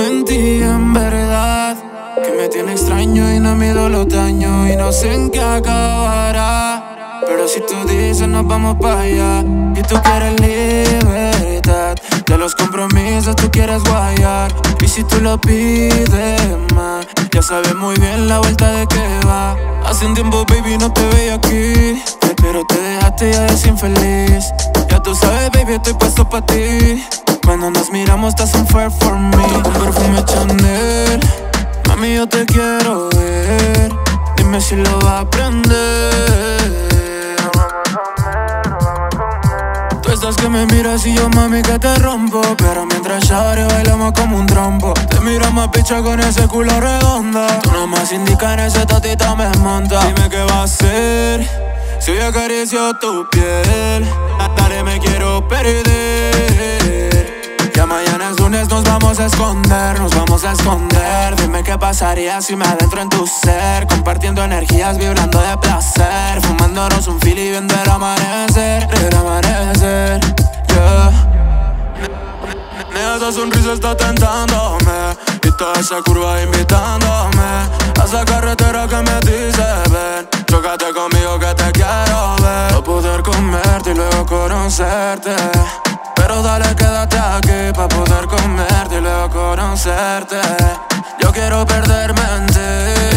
en ti en verdad. Que me tiene extraño y no mido los daños Y no sé en qué acabará. Pero si tú dices nos vamos para allá Y tú quieres libertad De los compromisos tú quieres guayar. Y si tú lo pides más Ya sabes muy bien la vuelta de que va. Hace un tiempo baby no te veía aquí Pero te dejaste ya es infeliz. Ya tú sabes baby estoy puesto para ti. Cuando nos miramos estás un fair for me quiero ver. Dime si lo va a aprender. Tú estás que me miras y yo mami que te rompo. Pero mientras shower bailamos como un trompo. Te miro más picha con ese culo redonda Tú nomás indica en ese tatita me monta Dime qué va a hacer. Si hoy acaricio tu piel Dale me quiero perder vamos a esconder, nos vamos a esconder. Dime qué pasaría si me adentro en tu ser. Compartiendo energías, vibrando de placer. Fumándonos un fili viendo el amanecer, el amanecer. Yeah. Esa sonrisa está tentándome Y toda esa curva invitándome A esa carretera que me dice ven Chócate conmigo que te quiero ver Para poder comerte y luego conocerte pero dale, quédate aquí pa' poder y conocerte. Yo quiero perderme en ti.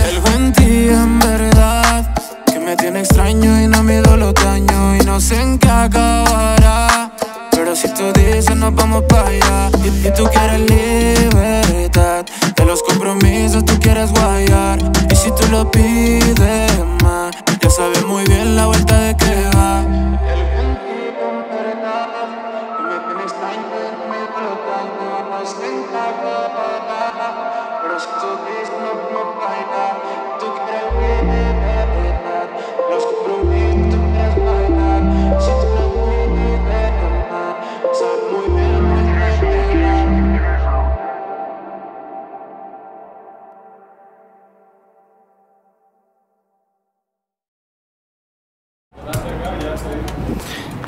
Algo en ti, en verdad, que me tiene extraño y no mido los daños y no sé en qué acabará. Pero si tú dices nos vamos para allá y, tú quieres libertad De los compromisos tú quieres guayar Y si tú lo pides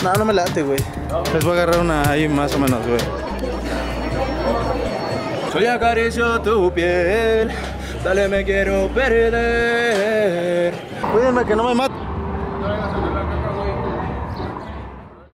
No, no me late, güey. Les voy a agarrar una ahí más o menos, güey. Soy acaricio tu piel, dale me quiero perder. Cuídenme que no me mate.